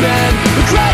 men